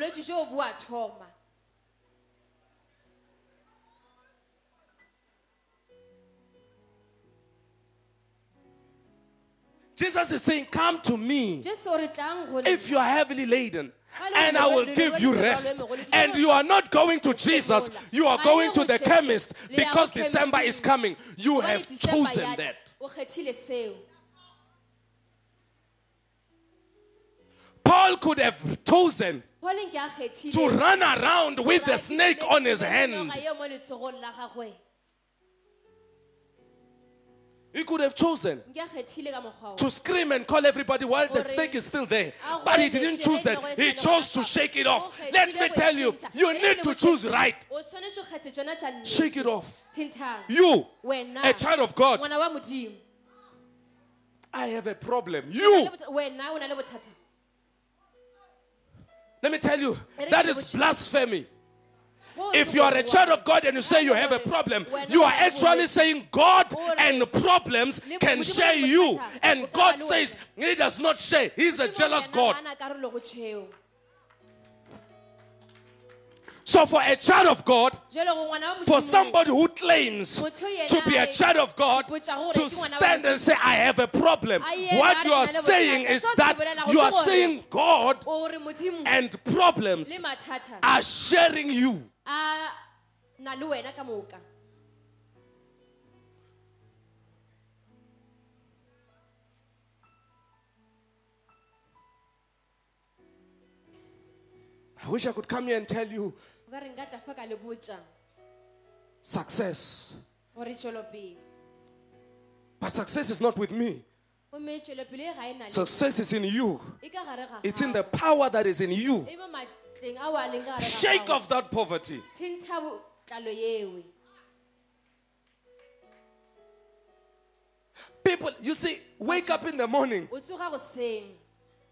S1: Jesus is saying, Come to me
S2: jesu o re tlang go
S1: if you are heavily laden. And I will give you rest. And you are not going to Jesus, you are going to the chemist because December is coming. You have chosen that.
S2: o kgethile seo
S1: Paul could have chosen
S2: pauleng ke a kgethile
S1: to run around with the snake on his hand. He could have chosen
S2: nke a kgethile ka mokgwa o
S1: to scream and call everybody while the snake is still there. But he didn't choose that. He chose to shake it off. Let me tell you, you need to choose right.
S2: o tshwanetse o kgethe tsona tša nnete.
S1: Shake it off. You, a child of God,
S2: ngwana wa modimo
S1: I have a problem. You,
S2: le botha- wena o na le bothata
S1: let me tell you, that is blasphemy. If you are a child of God and you say you have a problem, you are
S2: o na le
S1: actually saying God and problems can share you. And God says. He does not share. He's a jealous God.
S2: ga ana karolo go tšheo.
S1: So for a child of God,
S2: Jwale go ngwana wa
S1: for somebody who claims to be a child of God to
S2: ke ngwana wa
S1: stand and say, I have a problem. What you are
S2: ke na le
S1: saying is that you are saying God
S2: o re modimo
S1: and problems are sharing you.
S2: A na le wena
S1: I wish I could come here and tell you
S2: o nka tla fa ka le botsa
S1: success.
S2: gore
S1: But success is not with me.
S2: gomme tšwelopele e ga e na le
S1: Success is in you.
S2: e ka gare ga
S1: It's in the power that is in you.
S2: e mo ao a leng ka gare ga
S1: Shake off that poverty.
S2: thintha tlalo yewe.
S1: People, you see, wake up in the morning
S2: o tsoga go seng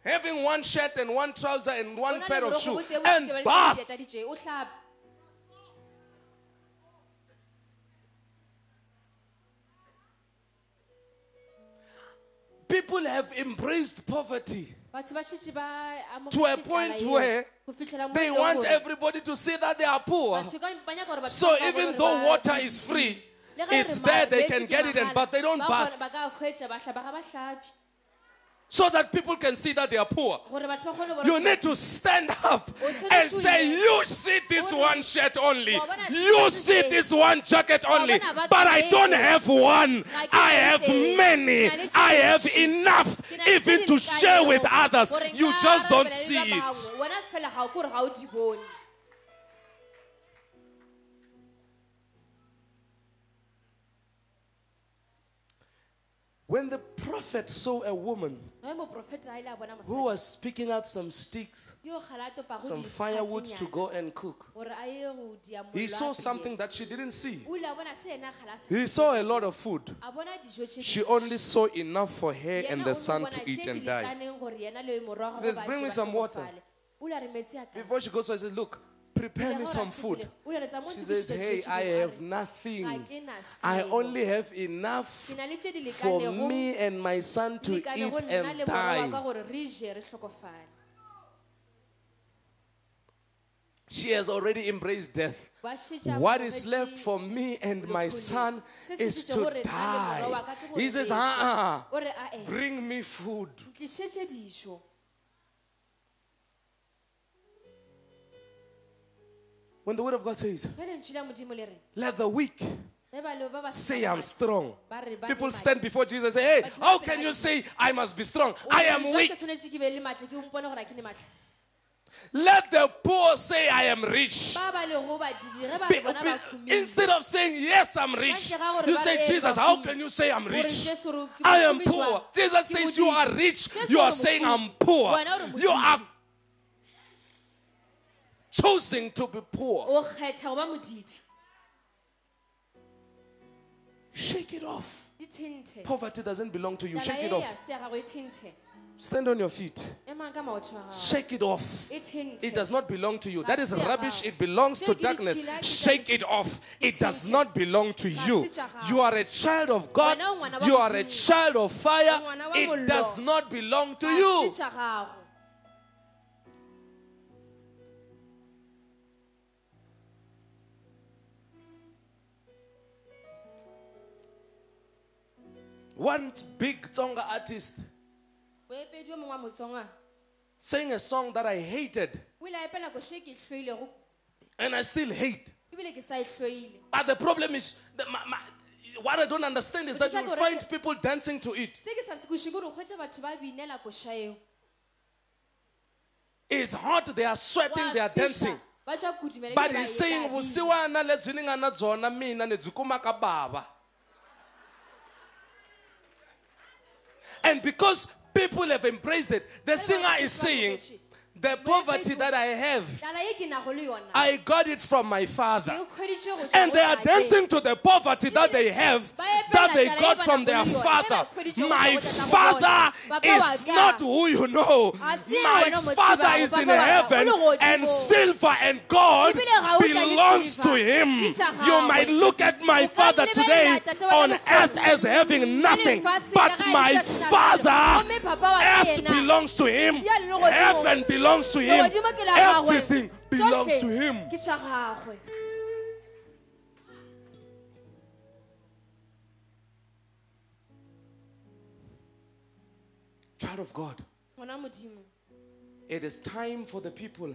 S1: having one shirt and one trouser and one pair of shoes
S2: bo tee, bo
S1: and bath.
S2: dieta di tšee, o hlape
S1: People have embraced poverty
S2: batho ba šetše ba
S1: to a point where
S2: go fitlhela mo
S1: they want everybody to see that they are poor.
S2: batho ka- ba nyaka gore batho
S1: So even though water is free,
S2: Le ge re
S1: it's there, they can get it, and but they don't
S2: ba
S1: bath. So that people can see that they are poor.
S2: gore batho ba kgone bona
S1: You need to stand up and say. You see this one shirt only, you see this one jacket only, but I don't have one. I have many.
S2: Ke na le
S1: I have enough
S2: Ke na le
S1: even to share with others. You just don't see it.
S2: bangwe. wena fela ga o kore ga o di bone
S1: When the prophet saw a woman
S2: ge moprofeta a ile a bona
S1: who was picking up some sticks,
S2: yo kgala topago
S1: some firewood to go and cook.
S2: gore a ye go dia
S1: He saw something that she didn't see.
S2: o ile a bona se ena kgala se
S1: He saw a lot of food.
S2: a bona dijo tše
S1: She only saw enough for her and the son to eat and die.
S2: lekaneng gore yena le yo morwa wa gagwe
S1: Says, "Bring me some water."
S2: hlokofale. o ile a re metsi a kae?
S1: Before she goes, I said, Look, prepare me some food.
S2: o ile a letsa mo
S1: She says, Hey, I have nothing.
S2: "Ga ke na
S1: I only have enough
S2: Ke na le tše di
S1: for me and my son to eat and
S2: le morwa wa ka
S1: die.
S2: gore re je re hlokofale
S1: She has already embraced death. What is left for me and my son is to
S2: gore nna le morwa wa
S1: die.
S2: ka ke gore
S1: He says, Uh uh
S2: je." O re, "Ae,
S1: bring me food. When the word of God says,
S2: bjale ntši la modimo le re
S1: Let the weak
S2: ge ba le- ba ba
S1: say I'm strong.
S2: ba re ba
S1: People stand before Jesus and say, Hey, how can you say I must be strong? I am weak.
S2: ke tshwanetse ke be le matla ke mpone gore ga ke ne matla
S1: Let the poor say I am rich.
S2: ba ba lego badidi ge ba
S1: Be- be- instead of saying, Yes, I'm rich,
S2: Ba ntle ga gore
S1: you say, Jesus,
S2: "Eh,
S1: how can you say I'm rich?
S2: Jesu re, ke
S1: I am poor. Jesus says, You are rich. You are saying. I'm poor.
S2: Wena o re
S1: You are. Choosing to be poor.
S2: o kgetha go ba modidi
S1: Shake it off.
S2: di
S1: Poverty doesn't belong to you. Shake it off.
S2: se ya gago e thenthe
S1: Stand on your feet.
S2: emang ka maotho a gago
S1: Shake it off.
S2: e
S1: It does not belong to you. That is
S2: Ga se ya
S1: rubbish. It belongs to darkness. Shake it off. It does not belong to you.
S2: se tša gago.
S1: You are a child of God.
S2: Wena o ngwana wa
S1: You are a child of fire.
S2: O ngwana wa
S1: It does not belong to
S2: Ga
S1: you.
S2: se tša gago
S1: One big Tsonga artist
S2: boepedi o mongwe wa motsonga.
S1: sang a song that I hated.
S2: O ile a epela koše ke hloilego
S1: and I still hate.
S2: ebile ke sa hloile
S1: But the problem is, my, my, what I don't understand is that you will find people dancing to it.
S2: se ke sa se koše kore o kgwetse batho ba binela koša eo.
S1: It's hot, they are sweating, they are dancing.
S2: ba tswa kudumela
S1: But he's saying, And because people have embraced it, the singer is saying, the poverty that I have,
S2: tala ye ke nago le yona.
S1: I got it from my father.
S2: hweditše go tšwa
S1: And they are dancing to the poverty that they have, that they got from their father. My father is not who you know. My father is in heaven, and silver and gold belongs to him. You might look at my father today on earth as having nothing, but my father, earth belongs to him, heaven belongs to him, everything belongs to him.
S2: ke tša gagwe.
S1: Child of God,
S2: ngwana modimo.
S1: it is time for the people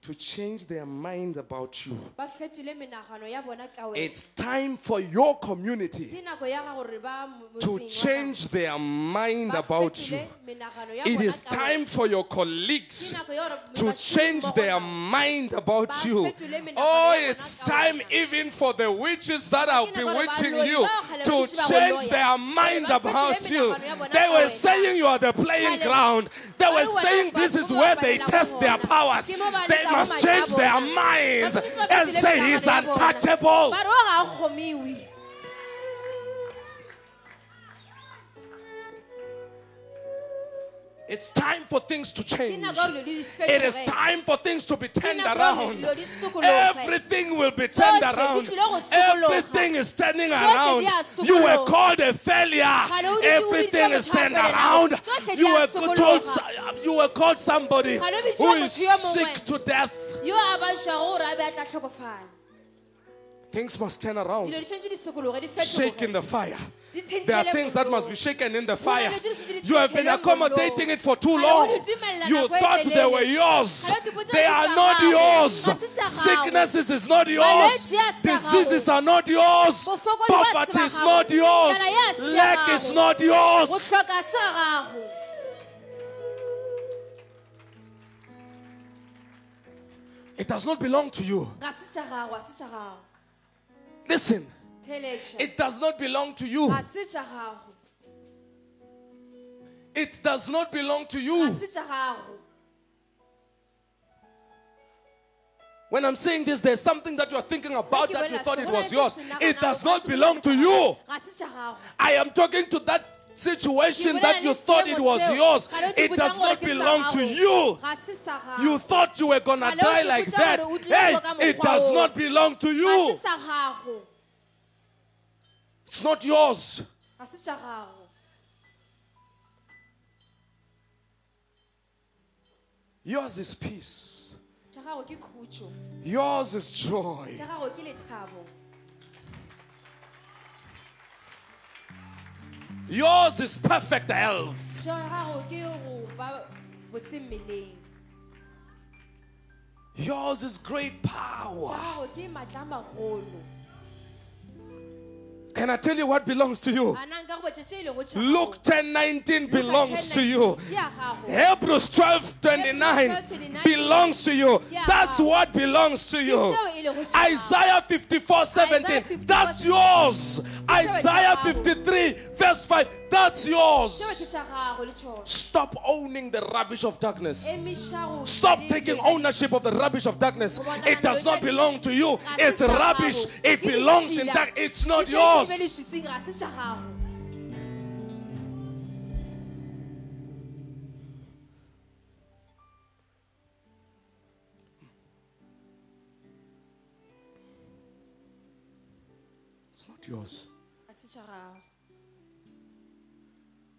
S2: ke nako ya gore batho
S1: to change their minds about you.
S2: ba fetole menagano ya bona ka wena
S1: It's time for your community
S2: ke nako ya ga gore ba mo-
S1: to change their mind about you.
S2: fetole menagano ya
S1: It is time for your colleagues
S2: nako ya gore
S1: to change their mind about you. Oh, it's time even for the witches that are
S2: Ke nako ya gore
S1: bewitching you
S2: ba kgale ba
S1: to
S2: dutse ba go
S1: change their minds about you.
S2: menagano ya bona
S1: They were saying you are the playing ground. They were saying this is where they test their powers.
S2: Ke mo ba
S1: They must change their minds
S2: Ba tshwanetse ba
S1: and say he's
S2: menagano ya bona.
S1: untouchable. It's time for things to change.
S2: nako ya gore dilo di
S1: It is time for things to be turned
S2: nako ya gore
S1: around.
S2: dilo di sokologe.
S1: Everything will be turned around.
S2: tlile go sokologa.
S1: Everything is turning around. You were called a failure.
S2: Kgale o di- o di
S1: Everything is turned around. You were told so- um, you were called somebody
S2: Kgale o bitswa
S1: who is
S2: motho yo mongwe.
S1: sick to death. Things must turn around.
S2: dilo di tshwanetse di sokologe di
S1: Shake in the fire. There are things that must be shaken in the fire. You have been accommodating it for too long. You thought they were yours.
S2: Kgale o dipotsa
S1: They are not yours.
S2: Ga se tša gago.
S1: Sicknesses is not yours.
S2: Malwetse a se
S1: Diseases are not yours.
S2: Bofokodi ba se
S1: Poverty is not yours.
S2: Tlala ya se
S1: Lack is not yours.
S2: go hloka se gago
S1: It does not belong to you. Listen, it does not belong to you.
S2: ga se tša gago
S1: It does not belong to you.
S2: se tša gago
S1: When I'm saying this, there's something that you're thinking about that you thought it was yours. It does not belong to you.
S2: gago. ga se tša gago
S1: I am talking to that situation that you thought it was yours.
S2: Ga le ke
S1: It does not belong to you.
S2: ga se sa gago
S1: You thought you were gonna die like that.
S2: gore o tlile
S1: Hey, it does not belong to you.
S2: se sa gago
S1: It's not yours.
S2: ga se tša gago
S1: Yours is peace.
S2: tša gago ke khutšo
S1: Yours is joy. Yours is perfect health.
S2: tša gago ke go ba botse mmeleng
S1: Yours is great power.
S2: tša gago ke maatla a magolo
S1: Can I tell you what belongs to you?
S2: ana nka go botša tše lego tša
S1: Luke 10 19 belongs to you. Hebrews 12 29
S2: 12:29
S1: belongs to you. That's what belongs to you.
S2: Tšeo lego tša gago.
S1: Isaiah 54 17, that's yours. Isaiah 53 verse 5, that's yours.
S2: tšeo ke tša gago le tšona
S1: Stop owning the rubbish of darkness. Stop taking ownership of the rubbish of darkness. It does not belong to you. It's rubbish. It belongs in dark. It's not yours. Yours.
S2: ga se tša gago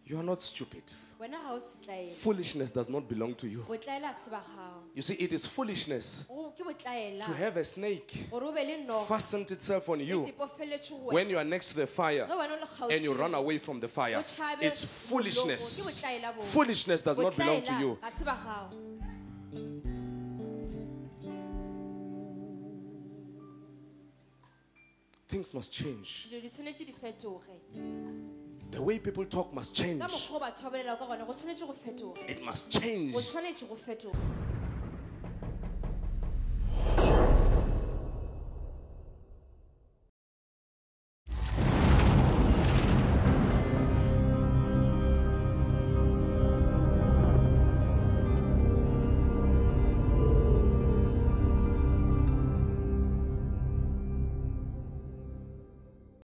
S1: You are not stupid.
S2: wena ga o setlaela
S1: Foolishness does not belong to you.
S2: botlaela se ba gago
S1: You see, it is foolishness
S2: Go- ke botlaela
S1: to have a snake
S2: gore o be le noga
S1: fastened itself on you when you are next to the fire
S2: ge wena o le kgauswi
S1: and you run away from the fire. It's foolishness.
S2: ke botlaela bo.
S1: Foolishness does not belong to you. Things must change.
S2: dilo di tshwanetse di fetoge
S1: The way people talk must change.
S2: ka mokgwa o batho ba bolela ka gona go tshwanetse go fetoga
S1: It must change.